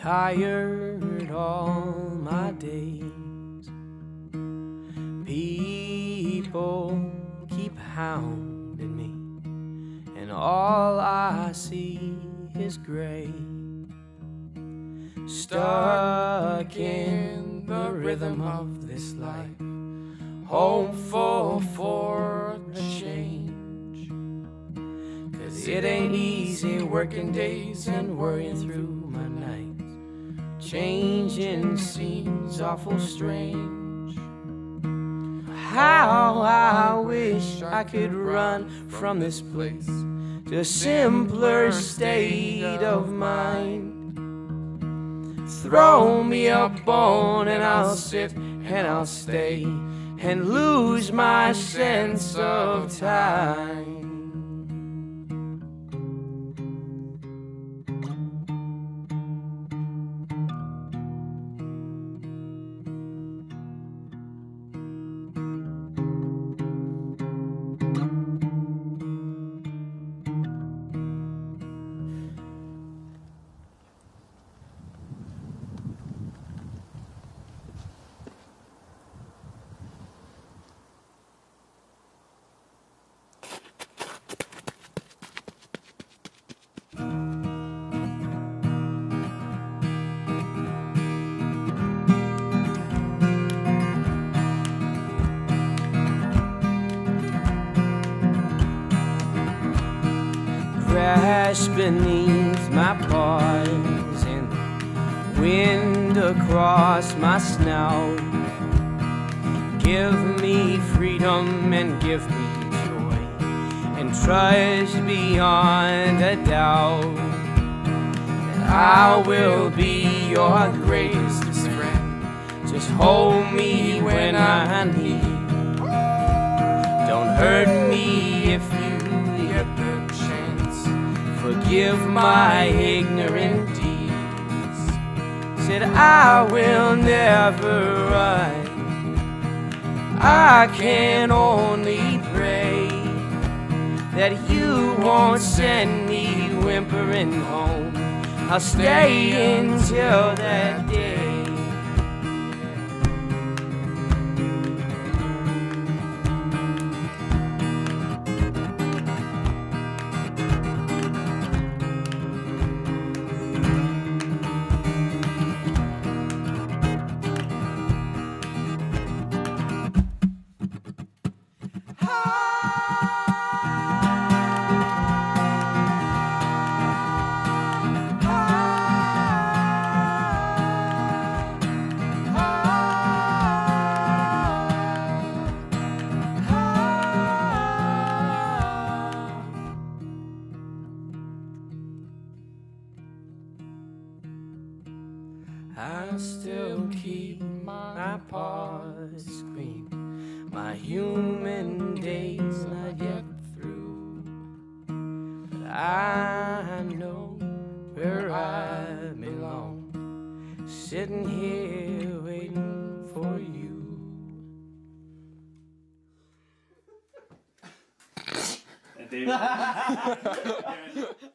tired all my days. People keep hounding me, and all I see is gray. Stuck in the rhythm of this life, hopeful for a change. Cause it ain't easy working days and worrying through my nights. Changing seems awful strange. How I wish I could run from this place to a simpler state of mind. Throw me a bone and I'll sit and I'll stay and lose my sense of time. Crash beneath my paws and wind across my snout. Give me freedom and give me joy and trust beyond a doubt that I will be your greatest friend. Just hold me when I need. Don't hurt me if you. Forgive my ignorant deeds. Said I will never run. I can only pray that you won't send me whimpering home. I'll stay until that day. I still keep my paws clean, my human days not yet through. But I know where I belong, sitting here waiting for you. And David.